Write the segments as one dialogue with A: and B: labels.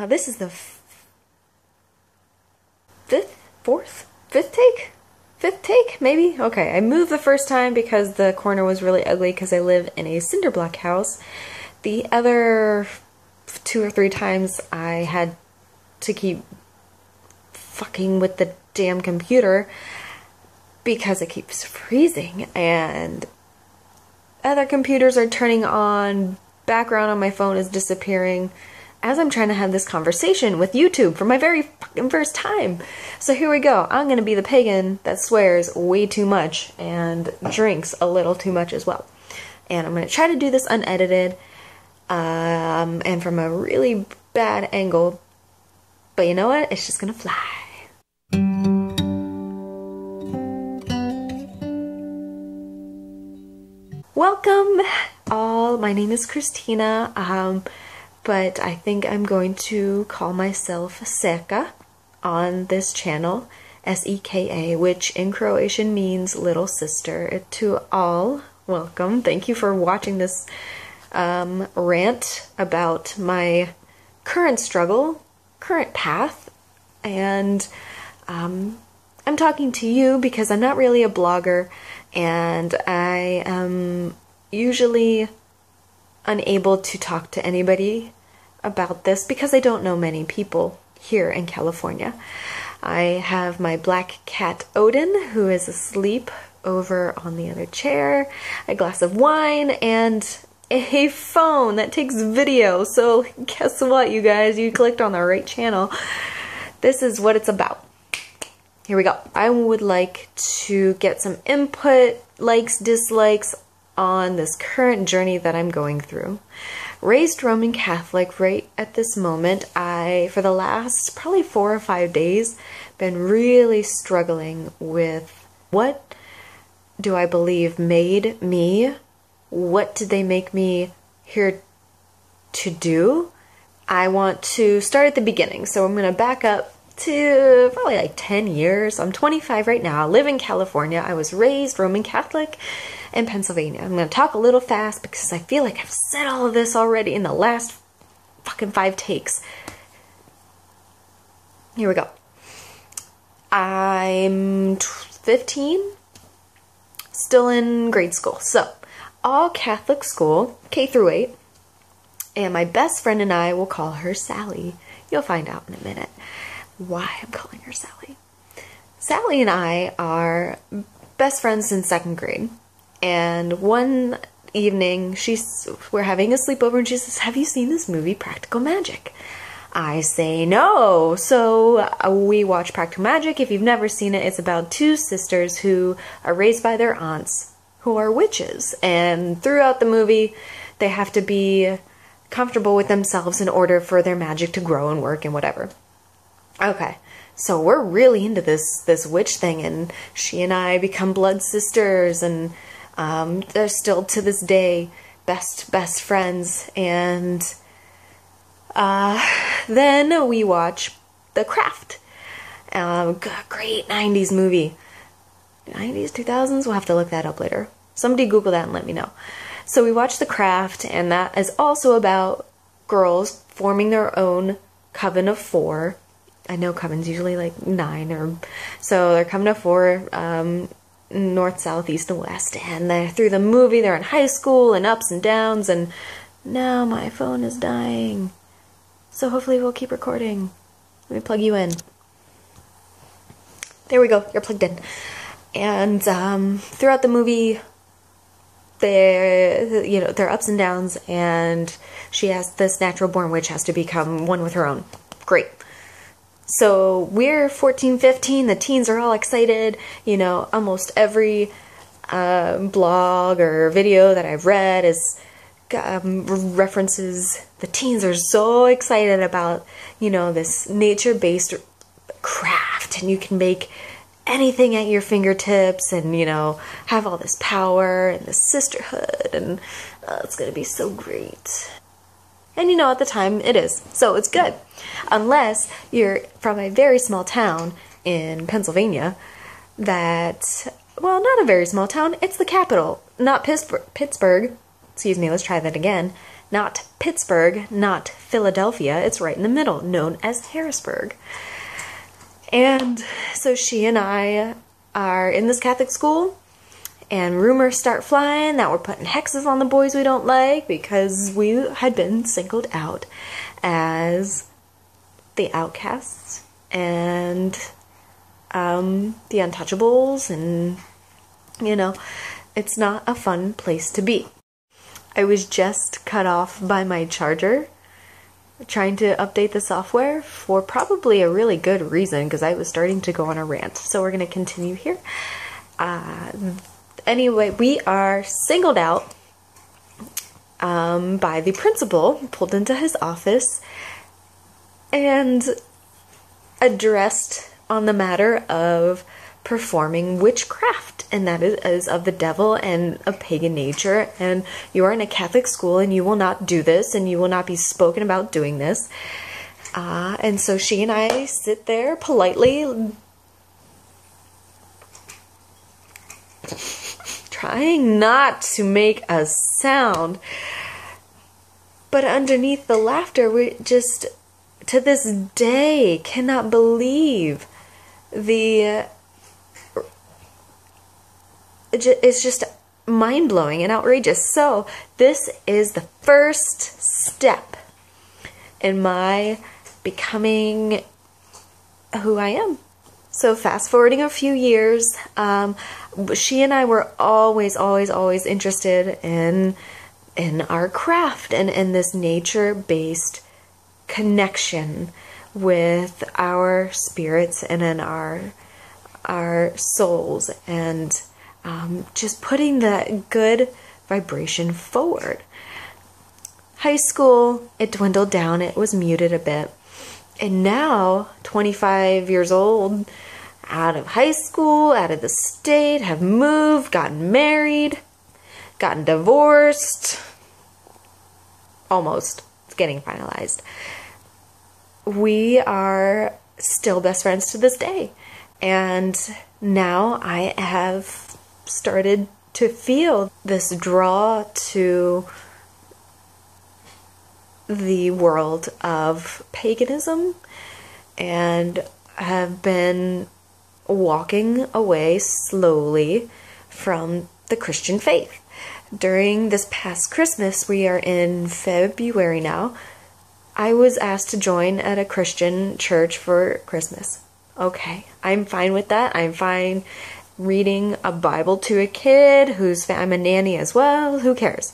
A: Uh, this is the fifth, fourth, fifth take? Fifth take, maybe? Okay, I moved the first time because the corner was really ugly because I live in a cinder block house. The other two or three times I had to keep fucking with the damn computer because it keeps freezing and other computers are turning on, background on my phone is disappearing as I'm trying to have this conversation with YouTube for my very fucking first time. So here we go. I'm going to be the pagan that swears way too much and drinks a little too much as well. And I'm going to try to do this unedited um, and from a really bad angle. But you know what? It's just going to fly. Welcome all. My name is Christina. Um, but I think I'm going to call myself Seka on this channel, S-E-K-A, which in Croatian means little sister. To all, welcome. Thank you for watching this um, rant about my current struggle, current path, and um, I'm talking to you because I'm not really a blogger and I am usually unable to talk to anybody about this because I don't know many people here in California. I have my black cat Odin, who is asleep over on the other chair, a glass of wine, and a phone that takes video. So guess what, you guys? You clicked on the right channel. This is what it's about. Here we go. I would like to get some input, likes, dislikes on this current journey that I'm going through raised Roman Catholic right at this moment. I, for the last probably four or five days, been really struggling with what do I believe made me? What did they make me here to do? I want to start at the beginning. So I'm going to back up to probably like 10 years. I'm 25 right now. I live in California. I was raised Roman Catholic in Pennsylvania. I'm going to talk a little fast because I feel like I've said all of this already in the last fucking five takes. Here we go. I'm 15, still in grade school. So, all Catholic school, K through 8, and my best friend and I will call her Sally. You'll find out in a minute why I'm calling her Sally. Sally and I are best friends since second grade. And one evening, she's we're having a sleepover, and she says, "Have you seen this movie, Practical Magic?" I say no. So uh, we watch Practical Magic. If you've never seen it, it's about two sisters who are raised by their aunts who are witches. And throughout the movie, they have to be comfortable with themselves in order for their magic to grow and work and whatever. Okay. So we're really into this this witch thing and she and I become blood sisters and um, they're still to this day best best friends, and uh, then we watch The Craft. Um, great 90s movie. 90s, 2000s? We'll have to look that up later. Somebody Google that and let me know. So we watch The Craft, and that is also about girls forming their own coven of four. I know covens usually like nine, or so they're coming to four. Um, north, south, east, and west. And they're through the movie, they're in high school and ups and downs, and now my phone is dying. So hopefully we'll keep recording. Let me plug you in. There we go, you're plugged in. And um, throughout the movie, there, you know, there are ups and downs, and she has this natural born witch has to become one with her own. Great. So we're 14, 15, the teens are all excited. You know, almost every uh, blog or video that I've read is um, references the teens are so excited about, you know, this nature based craft, and you can make anything at your fingertips and, you know, have all this power and this sisterhood, and uh, it's going to be so great. And you know, at the time, it is. So it's good. Unless you're from a very small town in Pennsylvania that, well, not a very small town, it's the capital. Not Pittsburgh. Pittsburgh. Excuse me, let's try that again. not Pittsburgh, not Philadelphia. It's right in the middle, known as Harrisburg. And so she and I are in this Catholic school, and rumors start flying that we're putting hexes on the boys we don't like because we had been singled out as the outcasts and um, the untouchables, and you know, it's not a fun place to be. I was just cut off by my charger trying to update the software for probably a really good reason because I was starting to go on a rant. So we're going to continue here. Uh, anyway, we are singled out um, by the principal, pulled into his office, and addressed on the matter of performing witchcraft, and that is, of the devil and a pagan nature. And you are in a Catholic school, and you will not do this, and you will not be spoken about doing this. Uh, and so she and I sit there politely, trying not to make a sound. But underneath the laughter, we just, to this day, cannot believe the uh, it's just mind blowing and outrageous. So, this is the first step in my becoming who I am. So, fast forwarding a few years, um, she and I were always, always, always interested in in our craft and in this nature based connection with our spirits and in our our souls and um, just putting that good vibration forward. High school, it dwindled down, it was muted a bit. And now, 25 years old, out of high school, out of the state, have moved, gotten married, gotten divorced. Almost. It's getting finalized. We are still best friends to this day. And now I have started to feel this draw to the world of paganism and have been walking away slowly from the Christian faith. During this past Christmas, we are in February now, I was asked to join at a Christian church for Christmas. Okay, I'm fine with that. I'm fine reading a Bible to a kid who's I'm a nanny as well. Who cares?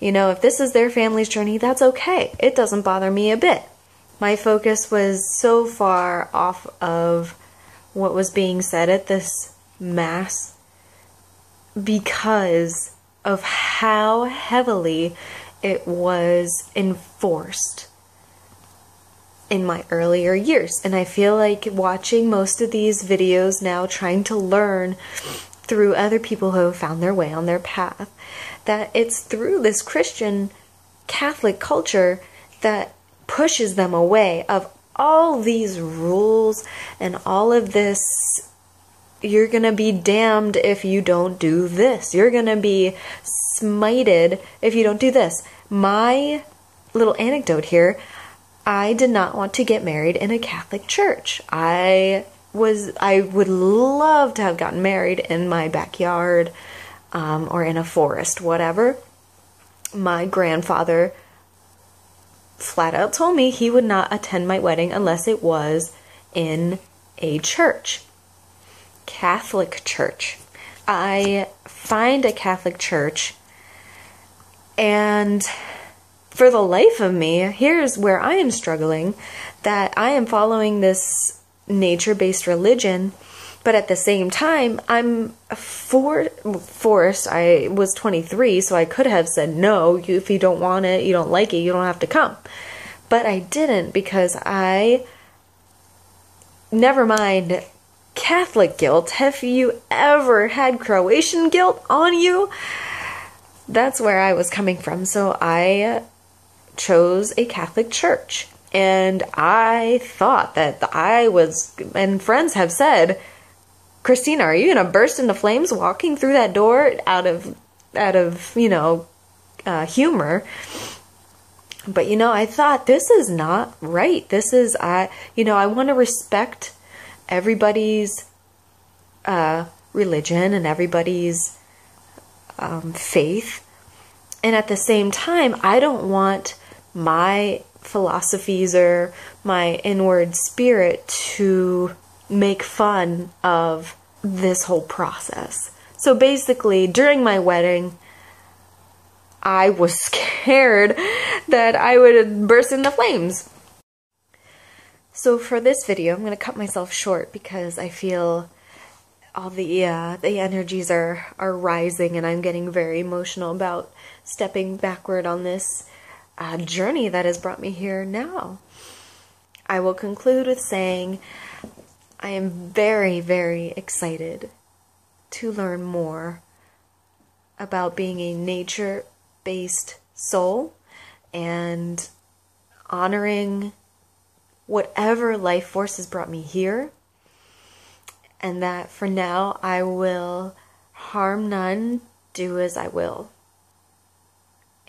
A: You know, if this is their family's journey, that's okay. It doesn't bother me a bit. My focus was so far off of what was being said at this mass because of how heavily it was enforced in my earlier years. And I feel like watching most of these videos now, trying to learn through other people who have found their way on their path, that it's through this Christian Catholic culture that pushes them away of all these rules and all of this you're going to be damned if you don't do this. You're going to be smited if you don't do this. My little anecdote here I did not want to get married in a Catholic church. I was I would love to have gotten married in my backyard um, or in a forest, whatever. My grandfather flat out told me he would not attend my wedding unless it was in a church. Catholic church. I find a Catholic church and for the life of me, here's where I am struggling that I am following this nature based religion, but at the same time, I'm for, forced. I was 23, so I could have said no. If you don't want it, you don't like it, you don't have to come. But I didn't because I, never mind Catholic guilt. Have you ever had Croatian guilt on you? That's where I was coming from. So I chose a Catholic church. And I thought that I was, and friends have said, Christina, are you to burst into flames walking through that door out of, out of, you know, uh, humor? but you know, I thought this is not right. This is I you know, I want to respect everybody's uh, religion and everybody's um, faith. And at the same time, I don't want my philosophies or my inward spirit to make fun of this whole process. So basically, during my wedding, I was scared that I would burst into flames. So for this video, I'm going to cut myself short because I feel all the uh, the energies are are rising and I'm getting very emotional about stepping backward on this uh, journey that has brought me here now. I will conclude with saying I am very, very excited to learn more about being a nature based soul and honoring whatever life force has brought me here. And that for now I will harm none, do as I will.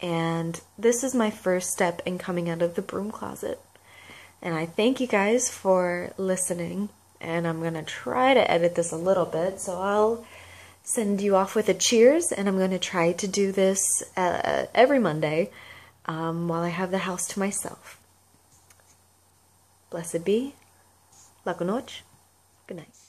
A: And this is my first step in coming out of the broom closet. And I thank you guys for listening. And I'm going to try to edit this a little bit. So I'll send you off with a cheers. And I'm going to try to do this uh, every Monday um, while I have the house to myself. Blessed be. La Good night.